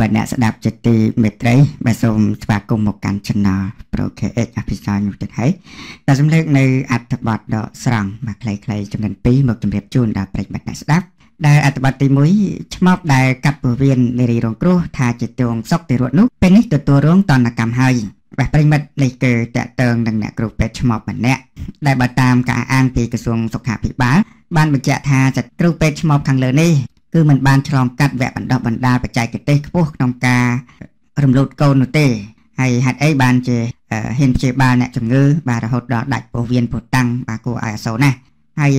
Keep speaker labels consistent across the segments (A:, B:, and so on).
A: បាអ្នកស្ដាប់ជាទីមេត្រីបាទសូមស្វាគមន៍មកកាន់ Channel Pro KH អភិសាលនោះទៀតហើយតែសំឡេងនៅអត្ថបទដកស្រង់បាទខ្លីៗចំណេញ2មកជម្រាបជូនដល់ប្រិយមិត្តអ្នកស្ដាប់ដែលអត្ថបទទី1ឆ្មបដែលកាត់ពោះវៀននារីរងគ្រោះថាជាទងសុកទីរត់នោះពេលនេះទទួលរងតនកម្មហើយបាទប្រិមិត្តនេះគឺតកតើងនឹងអ្នកគ្រូពេទ្យឆ្មបម្នាក់ដែលបើតាមការអានពីក្រសួងសុខាភិបាលបានបញ្ជាក់ថាចគ្រូពេទ្យឆ្មបខាងលើនេះ គឺមិនបានឆ្លងកាត់វគ្គបណ្ដុះបណ្ដាលបច្ចេកទេសខ្ពស់ក្នុងការរំលូតកូននោះទេហើយហេតុអីបានជាហ៊ានព្យាបាលអ្នកជំងឺបាទរហូតដល់ដាច់ពោះវៀនពោះតាំងបាទគួរឲ្យអាសូរណាស់ហើយ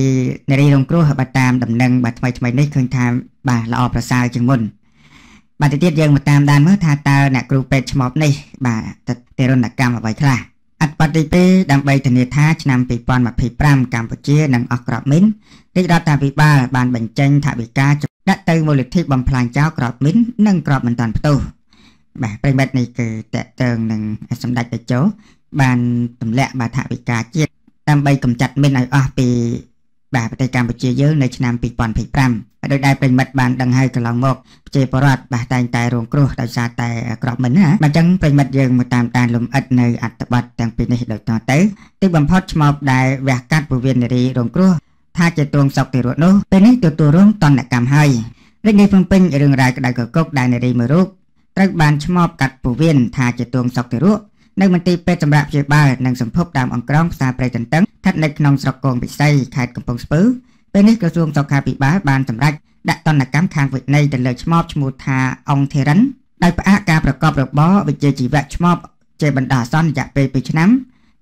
A: នារីរងគ្រោះបើតាមដំណឹងបាទថ្មីថ្មីនេះឃើញថាបាទល្អប្រសើរជាងមុនបាទទៅទៀតយើងមកតាមដានមើលថាតើអ្នកគ្រូពេទ្យឆ្មបនេះបាទទិរណកម្មអ្វីខ្លះ អត្ថបទទី2ដើម្បីធានាថាឆ្នាំ2025កម្ពុជានឹងអស់ក្របមីនរាជរដ្ឋាភិបាលបានបញ្ចេញថវិកាដាក់ទៅមូលនិធិបំផ្លាញចោលក្របមីននិងក្របមិនតាន់ផ្ទុះបាទប្រិមិត្តនេះគឺតកតើងនឹងសម្ដេចតេជោបានទម្លាក់បាទថវិកាជាតិដើម្បីកម្ចាត់មីនឲ្យអស់ពី បាទប្រទេសកម្ពុជាយើងនៅឆ្នាំ2025ដោយដែលប្រិមិត្តបានដឹងហើយកន្លងមកប្រជាពលរដ្ឋបាទតែងតែរងគ្រោះដោយសារតែក្របមិនណាបាទអញ្ចឹងប្រិមិត្តយើងមកតាមដានលំអិតនៅអត្ថបទទាំងពីរនេះដូចតទៅទីបំផុតឆ្មោបដែលវះកាត់ពវៀននារីរងគ្រោះថាជាទួងសុកទីរត់នោះពេលនេះទទួលរងតនកម្មហើយរាជនីភ្នំពេញរឿងរ៉ាវក្តៅកកុកដែលនារីមួយរូបត្រូវបានឆ្មោបកាត់ពវៀនថាជាទួងសុកទីរត់ នៅមន្ទីរពេទ្យសម្រាប់ព្យាបាលនិងសម្ភពដើមអង្ក្រងផ្សារព្រៃតន្ទឹងស្ថិតនៅក្នុងស្រុកកងពិសីខេត្តកំពង់ស្ពឺពេលនេះក្រសួងសុខាភិបាលបានសម្រេចដាក់ទណ្ឌកម្មខាងវិន័យទៅលើឆ្មបឈ្មោះថាអង្គធេរិនដោយផ្អាកការប្រកបរបរវិជ្ជាជីវៈឆ្មបជាបណ្ដោះអាសន្នរយៈពេល2ឆ្នាំ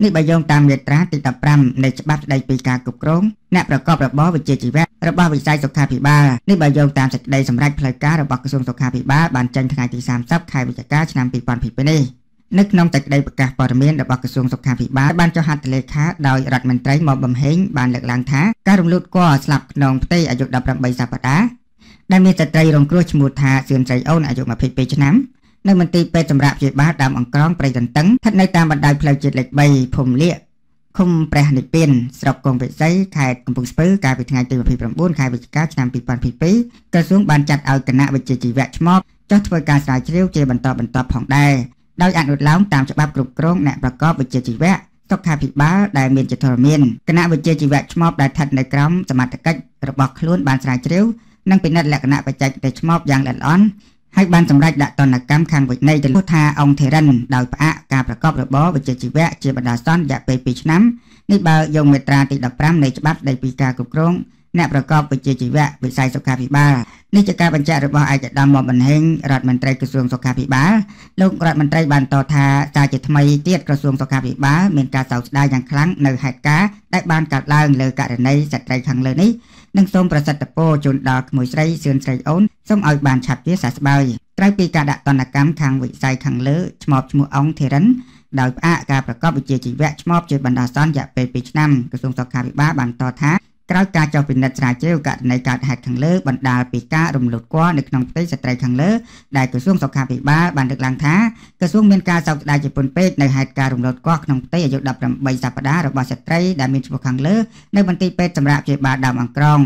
A: នេះបើយោងតាមមាត្រាទី15នៃច្បាប់ស្តីពីការគ្រប់គ្រងអ្នកប្រកបរបរវិជ្ជាជីវៈរបស់វិស័យសុខាភិបាលនេះបើយោងតាមសេចក្តីសម្រេចផ្លូវការរបស់ក្រសួងសុខាភិបាលបានចេញថ្ងៃទី30ខែវិច្ឆិកាឆ្នាំ2022នេះ នៅក្នុងសេចក្តីប្រកាសព័ត៌មានរបស់ក្រសួងសុខាភិបាលបានចុះហត្ថលេខាដោយរដ្ឋមន្ត្រីមកបំហេងបានលើកឡើងថាការរំលូតគល់ស្លាប់ក្នុងផ្ទៃអាយុ18សប្តាហ៍ដែលមានស្ត្រីរងគ្រោះឈ្មោះថាសឿនស្រីអូនអាយុ22ឆ្នាំនៅមន្ទីរពេទ្យសម្រាប់ព្យាបាលដើមអង្ក្រងព្រៃតន្ទឹងស្ថិតនៅតាមបណ្ដោយផ្លូវជាតិលេខ3ភូមិលៀកឃុំព្រះនិព្វានស្រុកកងវិស័យខេត្តកំពង់ស្ពឺកាលពីថ្ងៃទី29ខែវិច្ឆិកាឆ្នាំ2022ក្រសួងបានចាត់ឲ្យគណៈវិជ្ជាជីវៈឆ្មបចុះធ្វើការស្រាវជ្រាវជាបន្តបន្ទាប់ផងដែរ ដោយអនុលោមតាមច្បាប់គ្រប់គ្រងអ្នកប្រកបវិជ្ជាជីវៈសុខាភិបាលដែលមានជាធរមានគណៈវិជ្ជាជីវៈឆ្មបដែលស្ថិតនៅក្រោមសមត្ថកិច្ចរបស់ខ្លួនបានស្រាវជ្រាវនិងពិនិត្យលក្ខណៈបច្ចេកទេសឆ្មបយ៉ាងល្អិតល្អន់ហើយបានសម្រេចដាក់ទណ្ឌកម្មខាងវិន័យទៅលើថាអង្គធេរិនដោយផ្អាកការប្រកបរបរវិជ្ជាជីវៈជាបណ្ដាសន្នរយៈពេល2ឆ្នាំនេះបើយកមាត្រាទី15នៃច្បាប់ស្តីពីការគ្រប់គ្រង អ្នកប្រកបវិជ្ជាជីវៈវិស័យសុខាភិបាលនេះជាការបញ្ជាក់របស់ឯកឧត្តមមកបន្ហេងរដ្ឋមន្ត្រីក្រសួងសុខាភិបាលលោករដ្ឋមន្ត្រីបានតថាសារជាថ្មីទៀតក្រសួងសុខាភិបាលមានការសោកស្ដាយយ៉ាងខ្លាំងនៅហេតុការណ៍ដែលបានកើតឡើងលើករណីស្ត្រីខាងលើនេះនិងសូមប្រសិទ្ធពរជូនដល់ក្មួយស្រីសឿនស្រីអូនសូមឲ្យបានឆាប់ជាសះស្បើយត្រូវពីការដាក់ទណ្ឌកម្មខាងវិស័យខាងលើឈ្មោះឈ្មោះអង្គធេរិនដោយផ្អាកការប្រកបវិជ្ជាជីវៈឆ្មបជាបណ្ដាសន្នរយៈពេល2ឆ្នាំក្រសួងសុខាភិបាលបានតថា ក្រោយការចុះពិនិត្យស្រាវជ្រាវករណីកើតហេតុខាងលើបណ្ដាលពីការរំលោភគភ៌នៅក្នុងផ្ទៃស្ត្រីខាងលើដែលក្រសួងសុខាភិបាលបានលើកឡើងថាក្រសួងមានការសោកស្ដាយជាពន់ពេកនៅហេតុការរំលោភគភ៌ក្នុងផ្ទៃអាយុ18សប្តាហ៍របស់ស្ត្រីដែលមានឈ្មោះខាងលើនៅមន្ទីរពេទ្យសម្រាប់ព្យាបាលដើមអង្ក្រង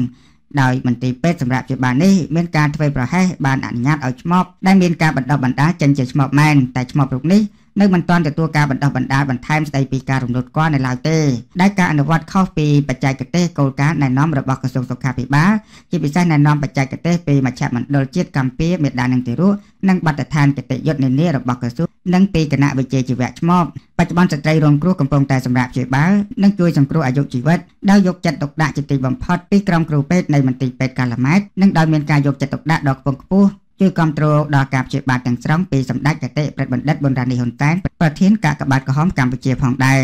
A: ដោយមន្ទីរពេទ្យសម្រាប់ព្យាបាលនេះមានការធ្វើប្រហែសបានអនុញ្ញាតឲ្យឆ្មបដែលមានការបណ្ដុះបណ្ដាលចេញជាឆ្មបមែនតែឆ្មបរូបនេះ នៅមិនទាន់ទទួលការបណ្ដុះបណ្ដាលបន្ថែមស្ដីពីការរំលោភគន់នៅឡើយទេដែលការអនុវត្តខុសពីបច្ចេកទេសគោលការណ៍ណែនាំរបស់ក្រសួងសុខាភិបាលជាពិសេសណែនាំបច្ចេកទេសពីមជ្ឈមណ្ឌលជាតិកម្ពុជាមេដានឹងទីរੂនិងបទដ្ឋានគតិយុត្តនានារបស់ក្រសួងនិងពីគណៈវិជ្ជាជីវៈឆ្មបបច្ចុប្បន្នស្ត្រីរងគ្រោះកំពុងតែសម្រាប់ព្យាបាលនិងជួយសង្គ្រោះអាយុជីវិតដោយយកចិត្តទុកដាក់ជាទីបំផុតពីក្រុមគ្រូពេទ្យនៃមន្ទីរពេទ្យកាឡាម៉ែតនិងដោយមានការយកចិត្តទុកដាក់ដ៏ខ្ពង់ខ្ពស់ ជួយគ្រប់គ្រងដល់ការព្យាបាលទាំងស្រុងពីសម្ដេចកតេប្របណ្ឌិតប៊ុនរ៉ានីហ៊ុនសែនប្រធានកាកបាទក្រហមកម្ពុជាផងដែរ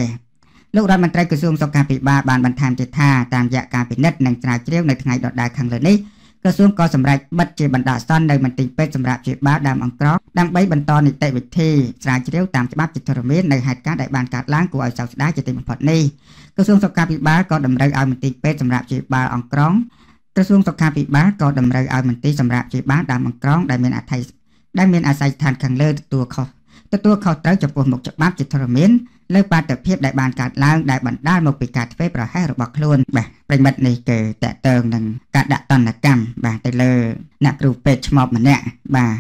A: លោករដ្ឋមន្ត្រីក្រសួងសុខាភិបាលបានបន្ថែមទៀតថាតាមរយៈការពិនិត្យនិងស្រាវជ្រាវនៅថ្ងៃដដែលខាងលើនេះក្រសួងក៏សម្រេចបិទជាបណ្ដោះអាសន្ននៅមន្ទីរពេទ្យសម្រាប់ព្យាបាលដើមអង្ក្រងដើម្បីបន្តនីតិវិធីស្រាវជ្រាវតាមច្បាប់ចិត្តរមាននៅហេតុការណ៍ដែលបានកើតឡើងគួរឲ្យសោកស្ដាយជាទីបំផុតនេះក្រសួងសុខាភិបាលក៏តម្រូវឲ្យមន្ទីរពេទ្យសម្រាប់ព្យាបាលអង្ក្រង ក្រសួងសុខាភិបាលក៏តម្រូវឲ្យមន្ទីរសម្រាប់ព្យាបាលដើមអង្ក្រងដែលមានអធិដែលមានអាស័យដ្ឋានខាងលើទទួលខុសទទួលខុសត្រូវចំពោះមុខច្បាប់ជាធរមានលើបាតុភិបដែលបានកើតឡើងដែលបណ្ដាលមកពីការធ្វើប្រហែសរបស់ខ្លួនបាទប្រិមិត្តនេះគឺតកតើងនឹងការដាក់តន្តកម្មបាទទៅលើអ្នកគ្រូពេទ្យឆ្មបម្នាក់បាទ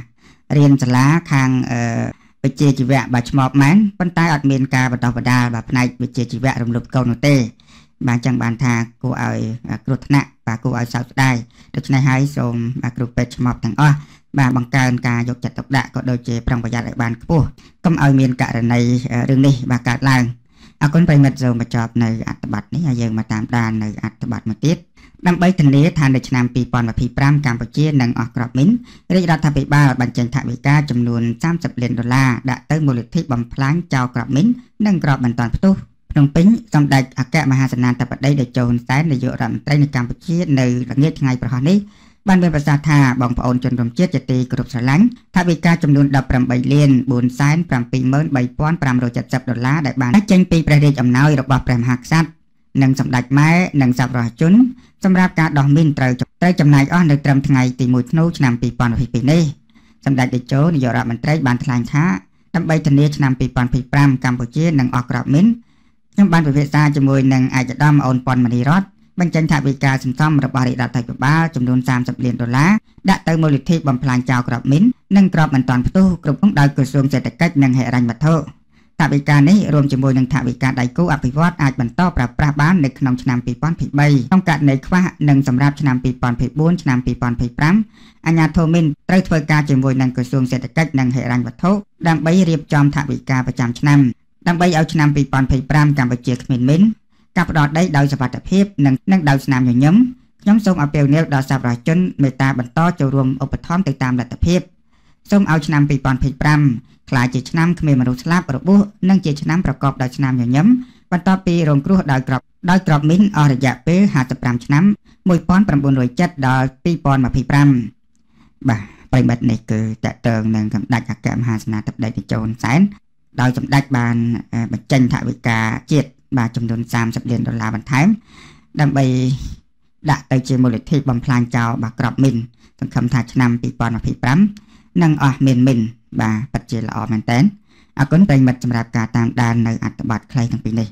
A: រៀនសាលាខាងអឺវិជ្ជាជីវៈបាទឆ្មបមែនប៉ុន្តែអត់មានការបន្តបដាលបាទផ្នែកវិជ្ជាជីវៈរំលោភកូននោះទេបាទចឹងបានថាគួរឲ្យគ្រោះថ្នាក់ បាទគួរឲ្យសោកស្ដាយដូច្នេះហើយសូមបាទគ្រូពេទ្យឆ្មបទាំងអស់បាទបង្កើនការយកចិត្តទុកដាក់ក៏ដូចជាប្រុងប្រយ័ត្នឲ្យបានខ្ពស់កុំឲ្យមានករណីរឿងនេះបាទកើតឡើងអរគុណប្រិមិត្តសូមបញ្ចប់នៅអត្ថបទនេះហើយយើងមកតាមដាននៅអត្ថបទមួយទៀតដើម្បីធានាថានៅឆ្នាំ2025កម្ពុជានឹងអស់ក្របមីនរាជរដ្ឋាភិបាលបញ្ចេញថវិកាចំនួន30លានដុល្លារដាក់ទៅមូលនិធិបំផ្លាញចោលក្របមីននិងក្របមិនតាន់ផ្ទុះ ភ្នំពេញសម្ដេចអគ្គមហាសេនាធិបតីតេជោហ៊ុនសែននាយករដ្ឋមន្ត្រីនៃកម្ពុជានៅល្ងាចថ្ងៃប្រហោះនេះបានមានប្រសាសន៍ថាបងប្អូនជនរួមជាតិជាទីគោរពស្រឡាញ់ថាវិការចំនួន18លាន473,570ដុល្លារដែលបានចេញពីព្រះរាជអំណោយរបស់ព្រះមហាក្សត្រនិងសម្ដេចម៉ែនិងសប្បុរសជនសម្រាប់ការដោះមីនត្រូវត្រូវចំណាយអស់នៅត្រឹមថ្ងៃទី1ធ្នូឆ្នាំ2022នេះសម្ដេចតេជោនាយករដ្ឋមន្ត្រីបានថ្លែងថាដើម្បីធានាឆ្នាំ2025កម្ពុជានឹងអស់ក្របមីន ខ្ញុំបានពិភាក្សាជាមួយនឹងឯកឧត្តមអូនប៉ុនមនីរតបញ្ចេញថវិកាសន្សំរបស់រាជរដ្ឋាភិបាលចំនួន30លានដុល្លារដាក់ទៅមូលនិធិបំផ្លាញចោលក្របមីននិងក្របមិនតាន់ផ្ទុះគ្រប់គ្រងដោយក្រសួងសេដ្ឋកិច្ចនិងហិរញ្ញវត្ថុថវិកានេះរួមជាមួយនឹងថវិកាដៃគូអភិវឌ្ឍអាចបន្តប្រើប្រាស់បាននៅក្នុងឆ្នាំ2023ក្នុងករណីខ្វះនិងសម្រាប់ឆ្នាំ2024ឆ្នាំ2025អាជ្ញាធរមីនត្រូវធ្វើការជាមួយនឹងក្រសួងសេដ្ឋកិច្ចនិងហិរញ្ញវត្ថុដើម្បីរៀបចំថវិកាប្រចាំឆ្នាំ ដើម្បីឲ្យឆ្នាំ2025កម្ពុជាគ្មានមីនការផ្ដល់ដីដោយសុវត្ថិភាពនិងនិងដោយស្នាមញញឹមខ្ញុំសូមអពាវនាវដល់សប្បុរសជនមេត្តាបន្តចូលរួមឧបត្ថម្ភទៅតាមលទ្ធភាពសូមឲ្យឆ្នាំ2025ក្លាយជាឆ្នាំគ្មានមនុស្សស្លាប់របួសនិងជាឆ្នាំប្រកបដោយស្នាមញញឹមបន្ទាប់ពីរងគ្រោះដោយក្របដោយក្របមីនអស់រយៈពេល55ឆ្នាំ1907ដល់2025បាទប្រិមិត្តនេះគឺតកតើងនឹងសម្ដេចអគ្គមហាសេនាធិបតីតេជោហ៊ុនសែន ដោយសម្ដេចបានបញ្ចេញថវិកាជាតិបាទចំនួន30លានដុល្លារបន្ថែមដើម្បីដាក់ទៅជាមូលនិធិបំផ្លាញចោលបាទក្របមីនសង្ឃឹមថាឆ្នាំ2025នឹងអស់មានមីនបាទពិតជាល្អមែនតើអរគុណប្រិមិត្តសម្រាប់ការតាមដាននៅអត្ថបទខ្លីទាំងពីរនេះ